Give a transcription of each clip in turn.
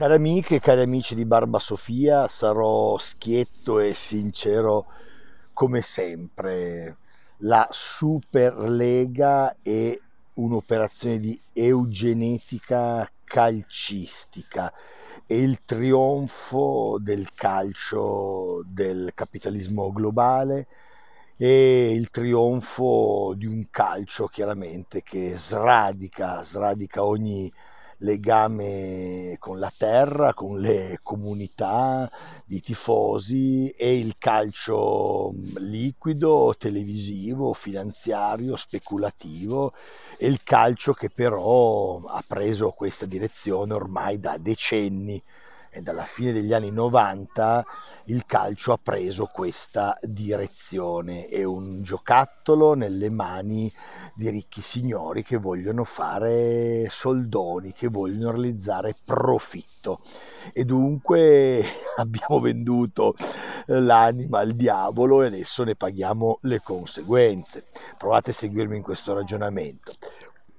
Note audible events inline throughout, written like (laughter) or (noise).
Cari amiche e cari amici di Barba Sofia, sarò schietto e sincero come sempre. La Superlega è un'operazione di eugenetica calcistica è il trionfo del calcio del capitalismo globale e il trionfo di un calcio chiaramente che sradica, sradica ogni legame con la terra, con le comunità di tifosi e il calcio liquido, televisivo, finanziario, speculativo e il calcio che però ha preso questa direzione ormai da decenni e dalla fine degli anni 90 il calcio ha preso questa direzione, è un giocattolo nelle mani di ricchi signori che vogliono fare soldoni, che vogliono realizzare profitto. E dunque (laughs) abbiamo venduto l'anima al diavolo e adesso ne paghiamo le conseguenze. Provate a seguirmi in questo ragionamento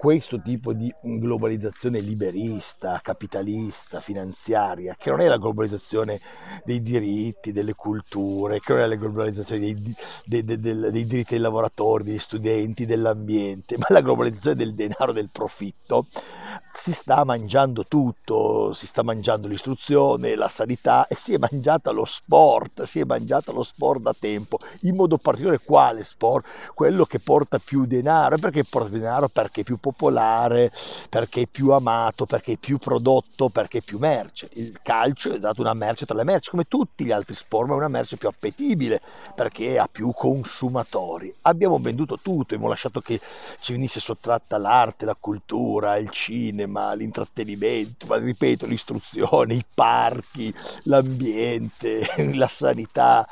questo tipo di globalizzazione liberista, capitalista, finanziaria, che non è la globalizzazione dei diritti, delle culture, che non è la globalizzazione dei, dei, dei, dei diritti dei lavoratori, degli studenti, dell'ambiente, (laughs) ma la globalizzazione del denaro, del profitto, si sta mangiando tutto, si sta mangiando l'istruzione, la sanità e si è mangiata lo sport, si è mangiata lo sport da tempo, in modo particolare quale sport? Quello che porta più denaro, perché porta più denaro? Perché è più popolare, perché è più amato, perché è più prodotto, perché è più merce. Il calcio è dato una merce tra le merci, come tutti gli altri sport, ma è una merce più appetibile perché ha più consumatori. Abbiamo venduto tutto, abbiamo lasciato che ci venisse sottratta l'arte, la cultura, il cinema, l'intrattenimento, ma ripeto, l'istruzione, i parchi, l'ambiente, (laughs) la sanità,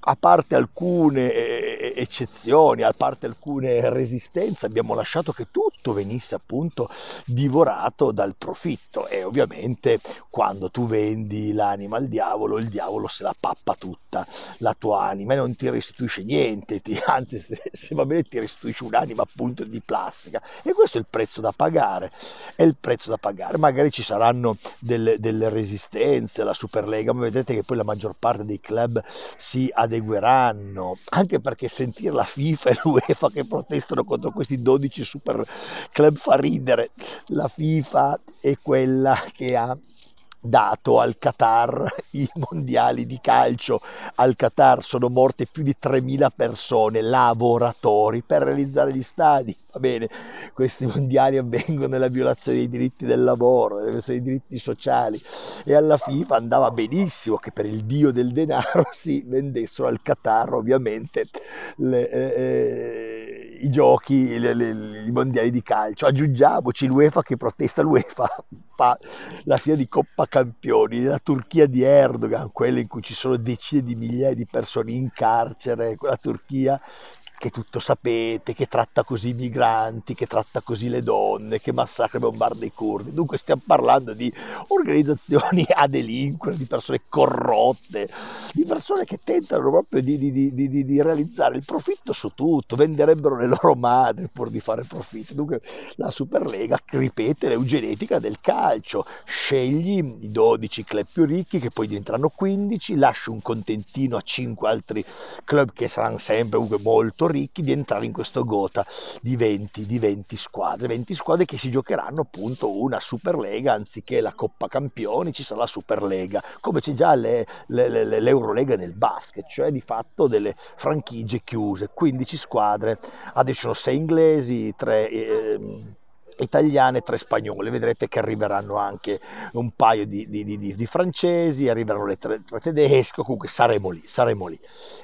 a parte alcune eh, eccezioni, a parte alcune resistenze, abbiamo lasciato che tutto venisse appunto divorato dal profitto. E ovviamente quando tu vendi l'anima al diavolo, il diavolo se la pappa tutta la tua anima e non ti restituisce niente, ti, (laughs) anzi se, se va bene ti restituisce un'anima appunto di plastica. E questo è il prezzo da pagare, è il prezzo da pagare, magari ci saranno delle, delle resistenze alla Superlega, ma vedete che poi la maggior parte dei club si adegueranno, anche perché sentire la FIFA e l'UEFA che protestano contro questi 12 super club fa ridere. La FIFA è quella che ha dato al Qatar (laughs) i mondiali di calcio. Al Qatar sono morte più di 3.000 persone, lavoratori, per realizzare gli stadi. Va bene, questi mondiali avvengono nella violazione dei diritti del lavoro, nella violazione dei diritti sociali e alla FIFA andava benissimo che per il dio del denaro (laughs) si vendessero al Qatar ovviamente le, eh, eh, i giochi, le, le, i mondiali di calcio. Aggiungiamoci l'UEFA che protesta l'UEFA, (laughs) fa la fine di Coppa Campioni, nella Turchia di Erdogan, quella in cui ci sono decine di migliaia di persone in carcere, quella Turchia che tutto sapete, che tratta così i migranti, che tratta così le donne, che massacra e bombarda i curdi. Dunque stiamo parlando di organizzazioni (laughs) a delinquere, di persone corrotte, di persone che tentano proprio di, di, di, di, realizzare il profitto su tutto, venderebbero le loro madri pur di fare profitto. Dunque la Superlega ripete l'eugenetica del calcio, scegli i 12 club più ricchi che poi diventeranno 15, lasci un contentino a 5 altri club che saranno sempre comunque molto ricchi di entrare in questo gota di 20, di 20 squadre, 20 squadre che si giocheranno appunto una Superlega anziché la Coppa Campioni, ci sarà la Superlega, come c'è già le, le, le, l'Eurolega nel basket, cioè di fatto delle franchigie chiuse, 15 squadre, adesso sono 6 inglesi, 3... Eh, italiane e tre spagnole, vedrete che arriveranno anche un paio di, di, di, di francesi, arriveranno le tre, tre tedesche, comunque saremo lì, saremo lì.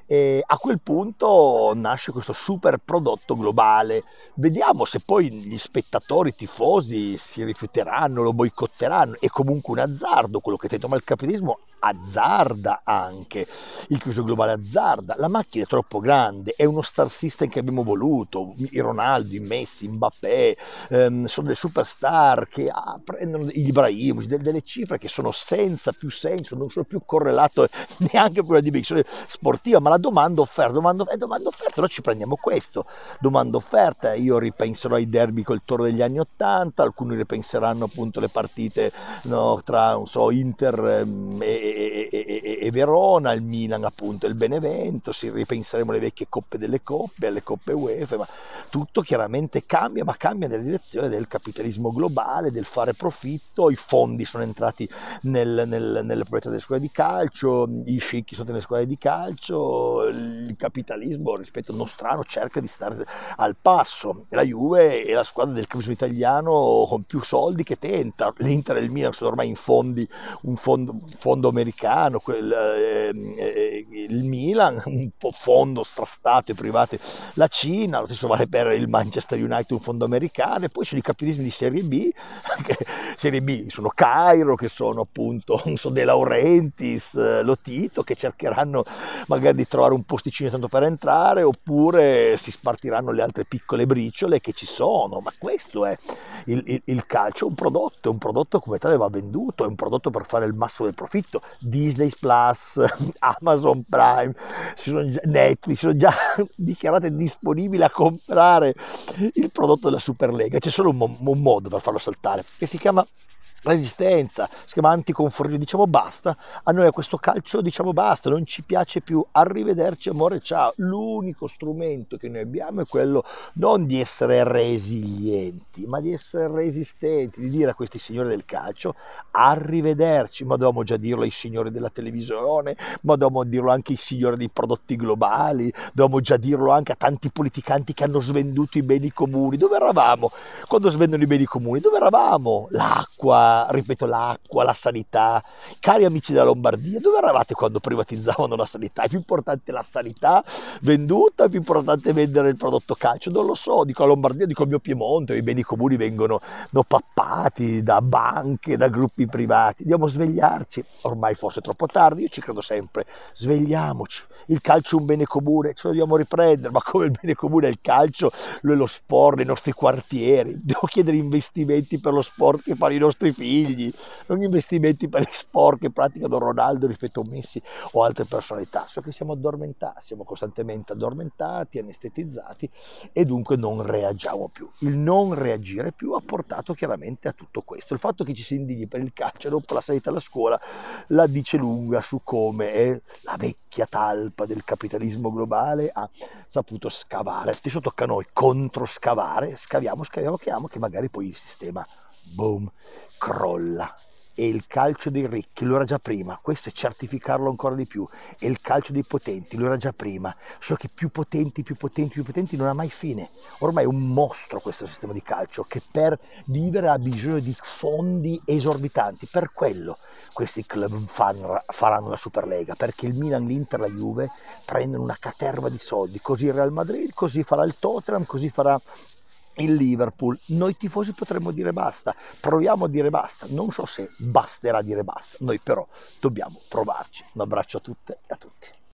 E a quel punto nasce questo super prodotto globale, vediamo se poi gli spettatori, tifosi si rifiuteranno, lo boicotteranno, è comunque un azzardo quello che tento, ma il capitalismo azzarda anche, il capitalismo globale azzarda, la macchina è troppo grande, è uno star system che abbiamo voluto, i Ronaldo, i Messi, Mbappé, ehm, sono delle superstar che ah, prendono gli Ibrahim, delle cifre che sono senza più senso, non sono più correlate (laughs) neanche con la dimensione sportiva, ma la domanda offerta, domanda, eh, domanda offerta, noi ci prendiamo questo, domanda offerta, io ripenserò ai derby col toro degli anni Ottanta, alcuni ripenseranno appunto alle partite no, tra so, Inter ehm, e, e, e, e, Verona, il Milan appunto il Benevento, si ripenseremo alle vecchie coppe delle coppe, alle coppe UEFA, ma tutto chiaramente cambia, ma cambia nella direzione del capitalismo globale, del fare profitto, i fondi sono entrati nel, nel, nelle proprietà delle scuole di calcio, i scicchi sono nelle scuole di calcio, il capitalismo rispetto al nostrano cerca di stare al passo, la Juve è la squadra del capitalismo italiano con più soldi che tenta, l'Inter e il Milan sono ormai in fondi, un fondo, fondo americano, quel, eh, eh, il Milan, (laughs) un po' fondo e privato, la Cina, lo stesso vale per il Manchester United, un fondo americano, e poi sono i capitalismi di Serie B, (laughs) Serie B sono Cairo, che sono appunto so, De Laurentiis, eh, Lotito, che cercheranno magari di trovare un posticino tanto per entrare, oppure si spartiranno le altre piccole briciole che ci sono, ma questo è il, il, il calcio, un prodotto, un prodotto come tale va venduto, è un prodotto per fare il massimo del profitto, Disney Plus, (laughs) Amazon Prime, Netflix, sono già (laughs) dichiarate disponibili a comprare il prodotto della Superlega, c'è solo un, un modo per farlo saltare, che si chiama resistenza, si chiama anticonformismo, diciamo basta, a noi a questo calcio diciamo basta, non ci piace più, arrivederci amore, ciao, l'unico strumento che noi abbiamo è quello non di essere resilienti, ma di essere resistenti, di dire a questi signori del calcio arrivederci, ma dobbiamo già dirlo ai signori della televisione, ma dobbiamo dirlo anche ai signori dei prodotti globali, dobbiamo già dirlo anche a tanti politicanti che hanno svenduto i beni comuni, dove eravamo? Quando svendono i beni comuni, dove eravamo? L'acqua, ripeto, l'acqua, la sanità. Cari amici della Lombardia, dove eravate quando privatizzavano la sanità? È più importante la sanità venduta, è più importante vendere il prodotto calcio? Non lo so, dico a Lombardia, dico al mio Piemonte, i beni comuni vengono no, pappati da banche, da gruppi privati. Dobbiamo svegliarci, ormai forse è troppo tardi, io ci credo sempre, svegliamoci. Il calcio è un bene comune, ce lo dobbiamo riprendere, ma come il bene comune è il calcio, lo è lo sport nei nostri quartieri. Devo chiedere investimenti per lo sport che fanno i nostri figli, non investimenti per gli sport che praticano Ronaldo rispetto a Messi o altre personalità, so che siamo addormentati, siamo costantemente addormentati, anestetizzati e dunque non reagiamo più. Il non reagire più ha portato chiaramente a tutto questo. Il fatto che ci si indigni per il calcio dopo la salita alla scuola la dice lunga su come è la vecchia talpa del capitalismo globale ha saputo scavare. Adesso tocca a noi controscavare, scaviamo, scaviamo, scaviamo, che magari poi il sistema, boom, crolla. E il calcio dei ricchi lo era già prima, questo è certificarlo ancora di più. E il calcio dei potenti lo era già prima, solo che più potenti, più potenti, più potenti non ha mai fine. Ormai è un mostro questo sistema di calcio che per vivere ha bisogno di fondi esorbitanti. Per quello questi club faranno la Superlega, perché il Milan, l'Inter, la Juve prendono una caterva di soldi, così il Real Madrid, così farà il Tottenham, così farà il Liverpool, noi tifosi potremmo dire basta, proviamo a dire basta, non so se basterà dire basta, noi però dobbiamo provarci. Un abbraccio a tutte e a tutti.